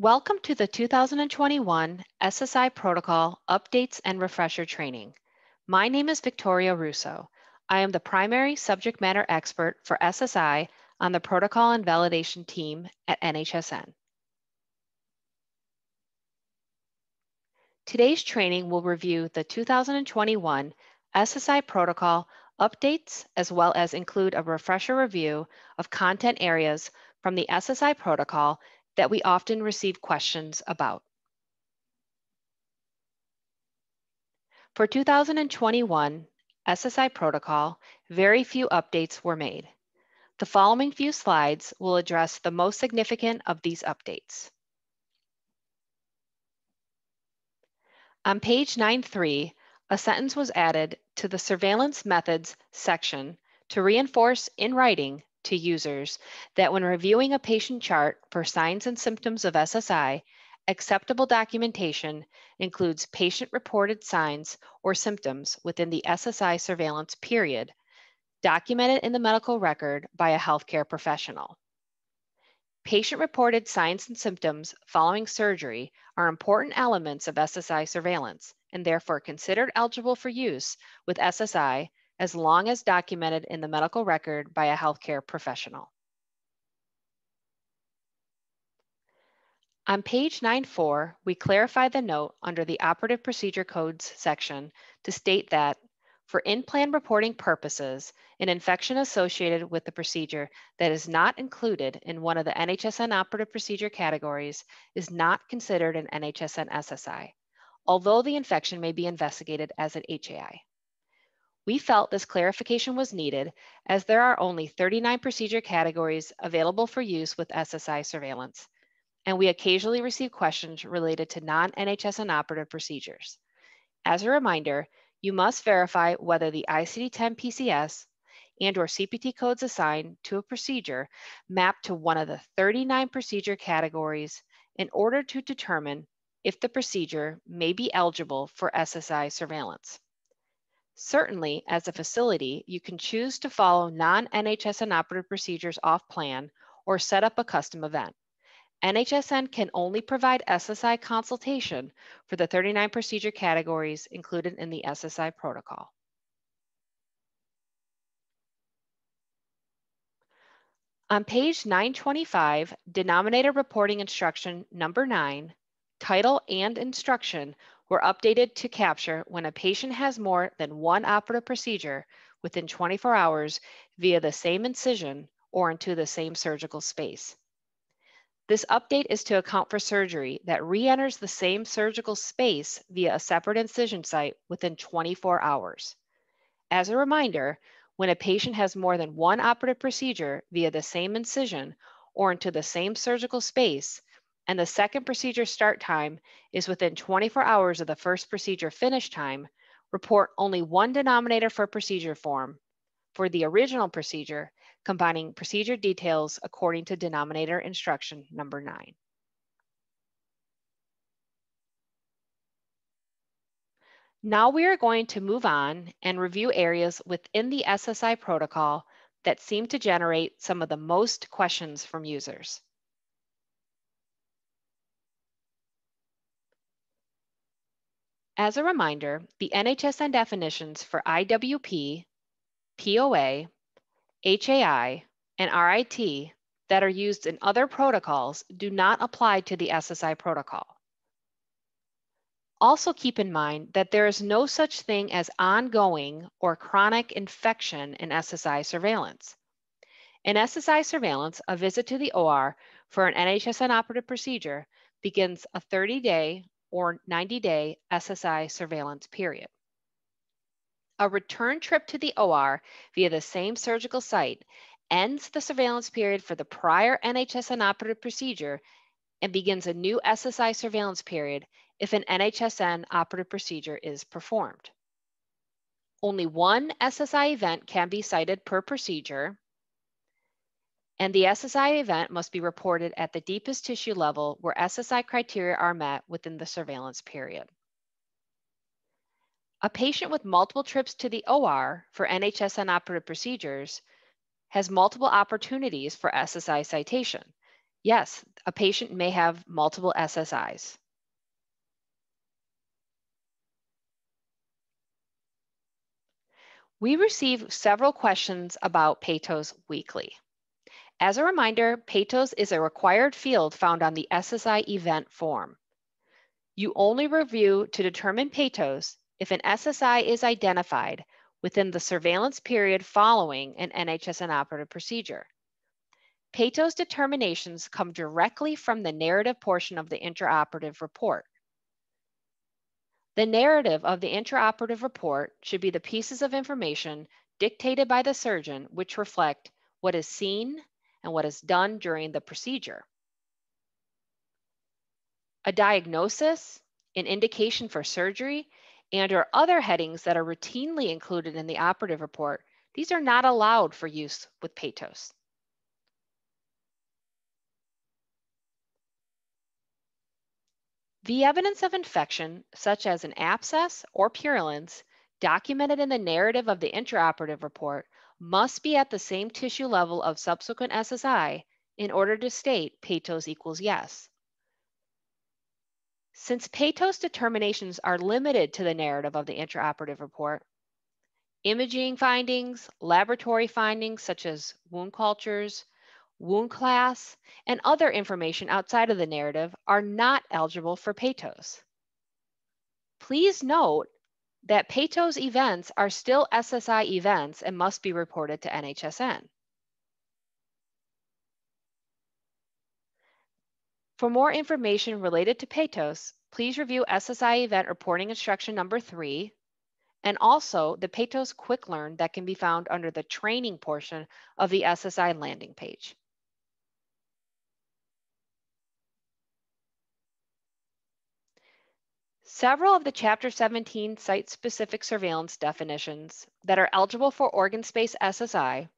Welcome to the 2021 SSI Protocol Updates and Refresher Training. My name is Victoria Russo. I am the primary subject matter expert for SSI on the Protocol and Validation team at NHSN. Today's training will review the 2021 SSI Protocol updates as well as include a refresher review of content areas from the SSI protocol that we often receive questions about. For 2021 SSI protocol, very few updates were made. The following few slides will address the most significant of these updates. On page 9.3, a sentence was added to the surveillance methods section to reinforce in writing to users that when reviewing a patient chart for signs and symptoms of SSI, acceptable documentation includes patient-reported signs or symptoms within the SSI surveillance period, documented in the medical record by a healthcare professional. Patient-reported signs and symptoms following surgery are important elements of SSI surveillance and therefore considered eligible for use with SSI as long as documented in the medical record by a healthcare professional. On page 9.4, we clarify the note under the Operative Procedure Codes section to state that for in-plan reporting purposes, an infection associated with the procedure that is not included in one of the NHSN operative procedure categories is not considered an NHSN SSI, although the infection may be investigated as an HAI. We felt this clarification was needed as there are only 39 procedure categories available for use with SSI surveillance, and we occasionally receive questions related to non-NHSN operative procedures. As a reminder, you must verify whether the ICD-10 PCS and or CPT codes assigned to a procedure map to one of the 39 procedure categories in order to determine if the procedure may be eligible for SSI surveillance. Certainly, as a facility, you can choose to follow non-NHSN operative procedures off plan or set up a custom event. NHSN can only provide SSI consultation for the 39 procedure categories included in the SSI protocol. On page 925, denominator reporting instruction number nine, title and instruction were updated to capture when a patient has more than one operative procedure within 24 hours via the same incision or into the same surgical space. This update is to account for surgery that re-enters the same surgical space via a separate incision site within 24 hours. As a reminder, when a patient has more than one operative procedure via the same incision or into the same surgical space, and the second procedure start time is within 24 hours of the first procedure finish time, report only one denominator for procedure form for the original procedure, combining procedure details according to denominator instruction number nine. Now we are going to move on and review areas within the SSI protocol that seem to generate some of the most questions from users. As a reminder, the NHSN definitions for IWP, POA, HAI, and RIT that are used in other protocols do not apply to the SSI protocol. Also keep in mind that there is no such thing as ongoing or chronic infection in SSI surveillance. In SSI surveillance, a visit to the OR for an NHSN operative procedure begins a 30-day or 90-day SSI surveillance period. A return trip to the OR via the same surgical site ends the surveillance period for the prior NHSN operative procedure and begins a new SSI surveillance period if an NHSN operative procedure is performed. Only one SSI event can be cited per procedure, and the SSI event must be reported at the deepest tissue level where SSI criteria are met within the surveillance period. A patient with multiple trips to the OR for NHSN operative procedures has multiple opportunities for SSI citation. Yes, a patient may have multiple SSIs. We receive several questions about PATOS weekly. As a reminder, PATOS is a required field found on the SSI event form. You only review to determine PATOS if an SSI is identified within the surveillance period following an NHSN operative procedure. PATOS determinations come directly from the narrative portion of the intraoperative report. The narrative of the intraoperative report should be the pieces of information dictated by the surgeon which reflect what is seen and what is done during the procedure. A diagnosis, an indication for surgery, and or other headings that are routinely included in the operative report, these are not allowed for use with PATOS. The evidence of infection, such as an abscess or purulence, documented in the narrative of the intraoperative report must be at the same tissue level of subsequent SSI in order to state PATOS equals yes. Since PATOS determinations are limited to the narrative of the intraoperative report, imaging findings, laboratory findings such as wound cultures, wound class, and other information outside of the narrative are not eligible for PATOS. Please note that PATOS events are still SSI events and must be reported to NHSN. For more information related to PATOS, please review SSI event reporting instruction number three, and also the PATOS Quick Learn that can be found under the training portion of the SSI landing page. Several of the Chapter 17 site-specific surveillance definitions that are eligible for organ space SSI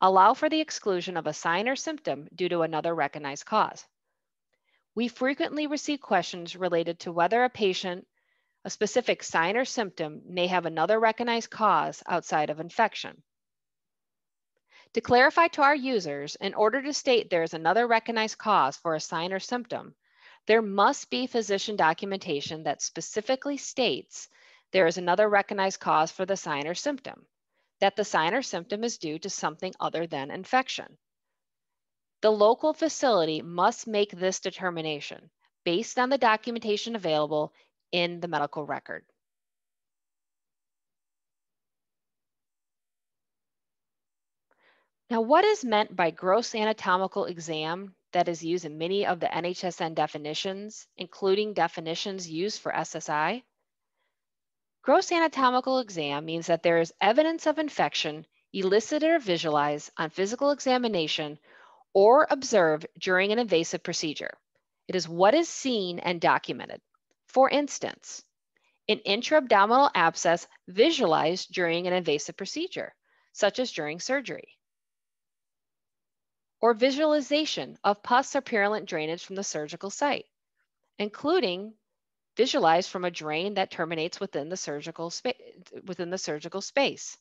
allow for the exclusion of a sign or symptom due to another recognized cause. We frequently receive questions related to whether a patient, a specific sign or symptom may have another recognized cause outside of infection. To clarify to our users, in order to state there is another recognized cause for a sign or symptom, there must be physician documentation that specifically states there is another recognized cause for the sign or symptom, that the sign or symptom is due to something other than infection. The local facility must make this determination based on the documentation available in the medical record. Now, what is meant by gross anatomical exam that is used in many of the NHSN definitions, including definitions used for SSI. Gross anatomical exam means that there is evidence of infection elicited or visualized on physical examination or observed during an invasive procedure. It is what is seen and documented. For instance, an intra-abdominal abscess visualized during an invasive procedure, such as during surgery or visualization of pus or purulent drainage from the surgical site, including visualized from a drain that terminates within the surgical, within the surgical space.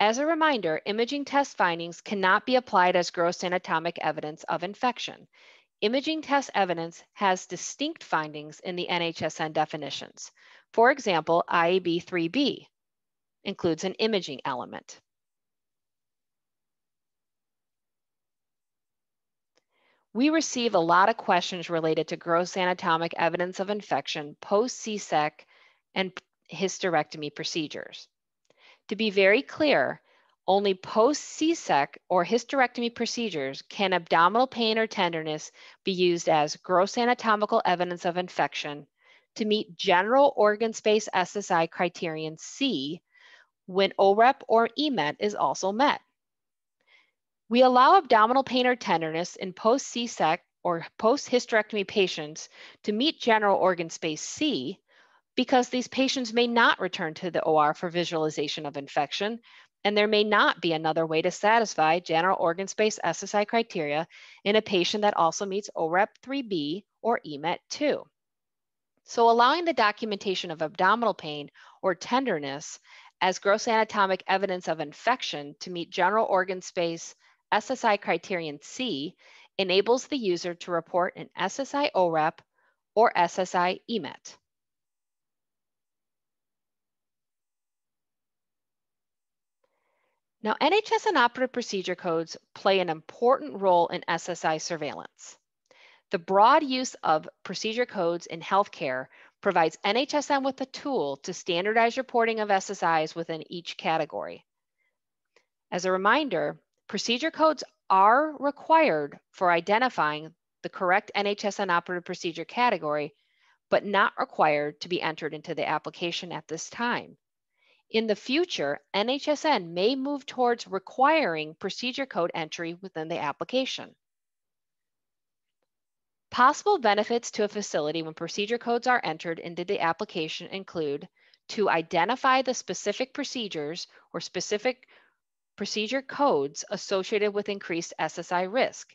As a reminder, imaging test findings cannot be applied as gross anatomic evidence of infection. Imaging test evidence has distinct findings in the NHSN definitions. For example, IAB 3B, includes an imaging element. We receive a lot of questions related to gross anatomic evidence of infection post CSEC and hysterectomy procedures. To be very clear, only post CSEC or hysterectomy procedures can abdominal pain or tenderness be used as gross anatomical evidence of infection to meet general organ space SSI criterion C when OREP or EMET is also met. We allow abdominal pain or tenderness in post-CSEC or post-hysterectomy patients to meet general organ space C because these patients may not return to the OR for visualization of infection, and there may not be another way to satisfy general organ space SSI criteria in a patient that also meets OREP 3B or EMET 2. So allowing the documentation of abdominal pain or tenderness as gross anatomic evidence of infection to meet general organ space SSI criterion C enables the user to report an SSI OREP or SSI EMET. Now, NHSN operative procedure codes play an important role in SSI surveillance. The broad use of procedure codes in healthcare provides NHSN with a tool to standardize reporting of SSIs within each category. As a reminder, procedure codes are required for identifying the correct NHSN operative procedure category, but not required to be entered into the application at this time. In the future, NHSN may move towards requiring procedure code entry within the application. Possible benefits to a facility when procedure codes are entered into the application include to identify the specific procedures or specific procedure codes associated with increased SSI risk,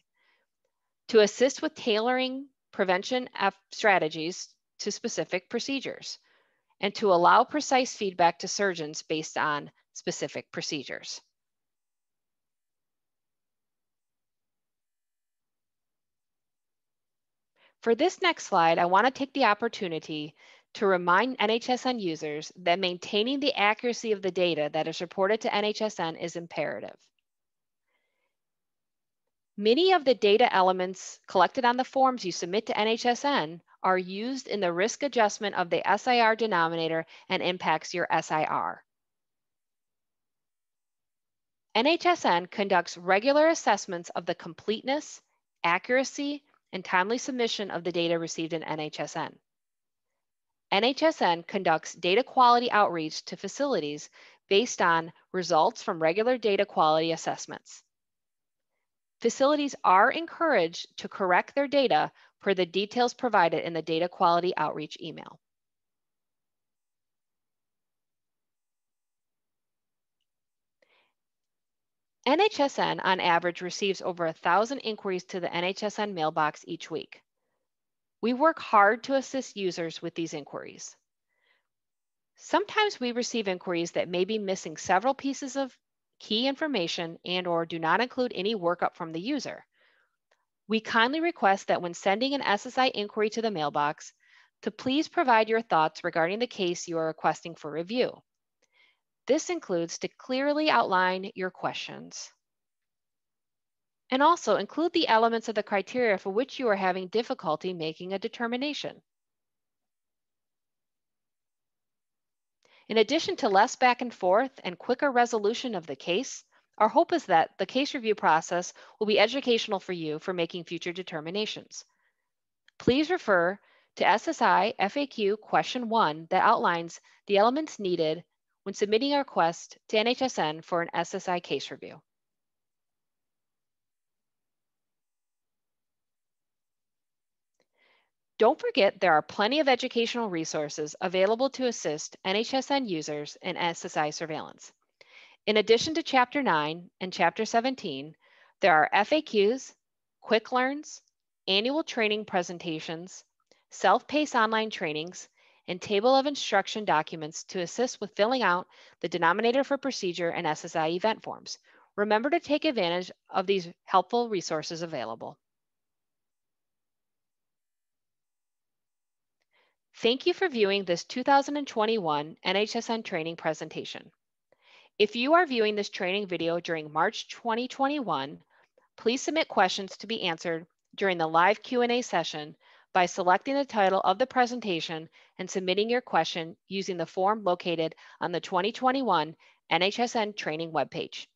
to assist with tailoring prevention strategies to specific procedures, and to allow precise feedback to surgeons based on specific procedures. For this next slide, I want to take the opportunity to remind NHSN users that maintaining the accuracy of the data that is reported to NHSN is imperative. Many of the data elements collected on the forms you submit to NHSN are used in the risk adjustment of the SIR denominator and impacts your SIR. NHSN conducts regular assessments of the completeness, accuracy, and timely submission of the data received in NHSN. NHSN conducts data quality outreach to facilities based on results from regular data quality assessments. Facilities are encouraged to correct their data per the details provided in the data quality outreach email. NHSN on average receives over a thousand inquiries to the NHSN mailbox each week. We work hard to assist users with these inquiries. Sometimes we receive inquiries that may be missing several pieces of key information and or do not include any workup from the user. We kindly request that when sending an SSI inquiry to the mailbox, to please provide your thoughts regarding the case you are requesting for review. This includes to clearly outline your questions. And also include the elements of the criteria for which you are having difficulty making a determination. In addition to less back and forth and quicker resolution of the case, our hope is that the case review process will be educational for you for making future determinations. Please refer to SSI FAQ question one that outlines the elements needed when submitting a request to NHSN for an SSI case review. Don't forget there are plenty of educational resources available to assist NHSN users in SSI surveillance. In addition to Chapter 9 and Chapter 17, there are FAQs, quick learns, annual training presentations, self-paced online trainings, and table of instruction documents to assist with filling out the denominator for procedure and SSI event forms. Remember to take advantage of these helpful resources available. Thank you for viewing this 2021 NHSN training presentation. If you are viewing this training video during March 2021, please submit questions to be answered during the live Q&A session by selecting the title of the presentation and submitting your question using the form located on the 2021 NHSN training webpage.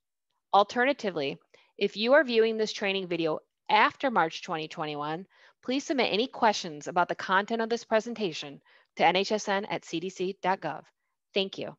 Alternatively, if you are viewing this training video after March 2021, Please submit any questions about the content of this presentation to nhsn at cdc.gov. Thank you.